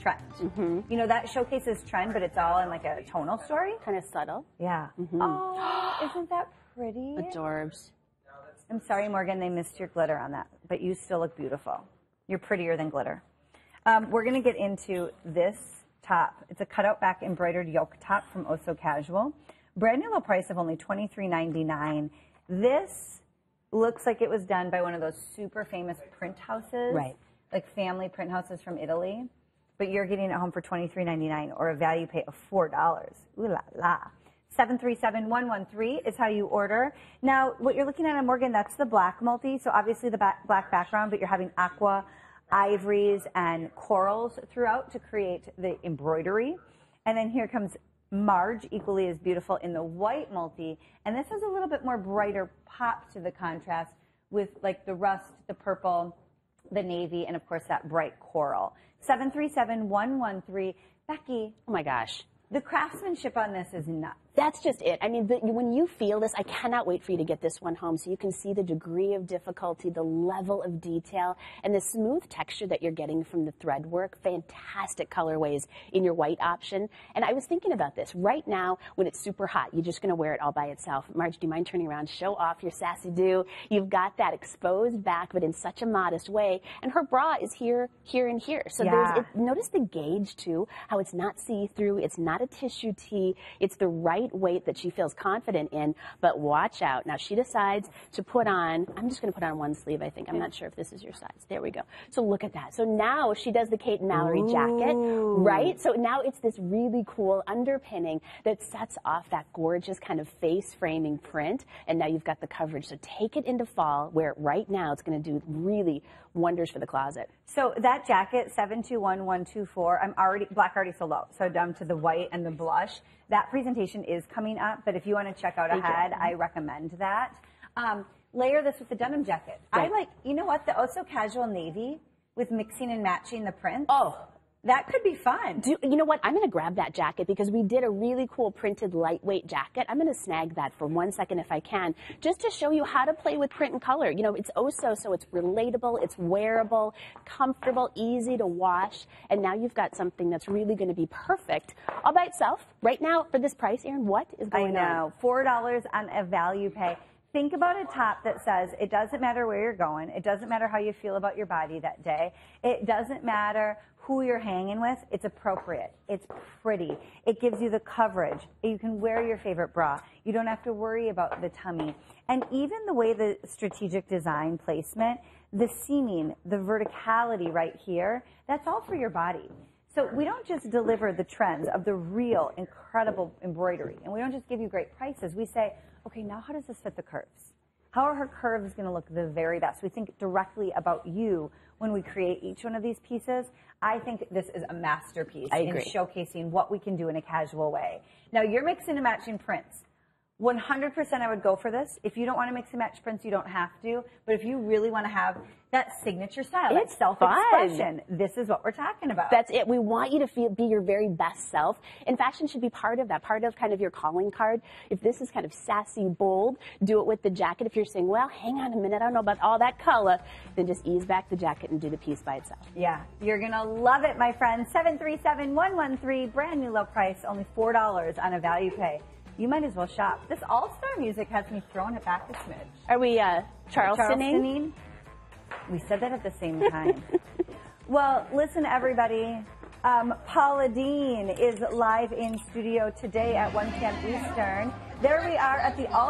trend. You know, that showcases trend, but it's all in like a tonal story. Kind of subtle. Yeah. Oh, isn't that pretty? Adorbs. I'm sorry, Morgan, they missed your glitter on that, but you still look beautiful. You're prettier than glitter. Um, we're going to get into this top. It's a cutout back embroidered yoke top from Oso Casual. Brand new low price of only $23.99. This looks like it was done by one of those super famous print houses. Right. Like family print houses from Italy. But you're getting it home for $23.99 or a value pay of $4. Ooh la la. 737-113 is how you order. Now, what you're looking at on Morgan, that's the black multi. So obviously the back, black background, but you're having aqua, ivories, and corals throughout to create the embroidery. And then here comes Marge, equally as beautiful in the white multi. And this has a little bit more brighter pop to the contrast with like the rust, the purple, the navy, and of course that bright coral. 737-113. Becky, Oh my gosh. the craftsmanship on this is nuts. That's just it. I mean, the, when you feel this, I cannot wait for you to get this one home so you can see the degree of difficulty, the level of detail, and the smooth texture that you're getting from the thread work. Fantastic colorways in your white option. And I was thinking about this. Right now, when it's super hot, you're just going to wear it all by itself. Marge, do you mind turning around? Show off your sassy do. You've got that exposed back, but in such a modest way. And her bra is here, here, and here. So Yeah. there's, it, notice the gauge too, how it's not see-through, it's not a tissue tee, it's the right weight that she feels confident in, but watch out. Now she decides to put on, I'm just gonna put on one sleeve, I think. I'm not sure if this is your size. There we go. So look at that. So now she does the Kate and Mallory jacket, right? So now it's this really cool underpinning that sets off that gorgeous kind of face framing print, and now you've got the coverage. So take it into fall, it right now. It's gonna do really wonders for the closet. So that jacket, 721124, I'm already, black already so low. So down to the white and the blush. That presentation is coming up, but if you want to check out ahead, I recommend that. Um, layer this with the denim jacket. I like, you know what, the Oso Casual Navy with mixing and matching the prints. Oh, That could be fun. Do, you know what? I'm going to grab that jacket because we did a really cool printed lightweight jacket. I'm going to snag that for one second if I can, just to show you how to play with print and color. You know, it's oh Oso, so it's relatable, it's wearable, comfortable, easy to wash, and now you've got something that's really going to be perfect all by itself. Right now, for this price, Aaron, what is going on? I know. Four dollars on a value pay. Think about a top that says it doesn't matter where you're going. It doesn't matter how you feel about your body that day. It doesn't matter who you're hanging with. It's appropriate. It's pretty. It gives you the coverage. You can wear your favorite bra. You don't have to worry about the tummy. And even the way the strategic design placement, the seaming, the verticality right here, that's all for your body. So we don't just deliver the trends of the real incredible embroidery, and we don't just give you great prices. We say, okay, now how does this fit the curves? How are her curves going to look the very best? We think directly about you when we create each one of these pieces. I think this is a masterpiece I in showcasing what we can do in a casual way. Now you're mixing and matching prints. 100% I would go for this. If you don't want to mix and match prints, you don't have to. But if you really want to have that signature style, It's self-expression, this is what we're talking about. That's it. We want you to feel, be your very best self. And fashion should be part of that, part of kind of your calling card. If this is kind of sassy, bold, do it with the jacket. If you're saying, well, hang on a minute, I don't know about all that color, then just ease back the jacket and do the piece by itself. Yeah, you're going to love it, my friends. 737-113, brand new low price, only $4 on a value pay. You might as well shop. This all-star music has me throwing it back a smidge. Are we uh, Charlestoning? Charlestoning? We said that at the same time. well, listen, everybody. Um, Paula Deen is live in studio today at 1 p.m. Eastern. There we are at the All